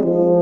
Thank.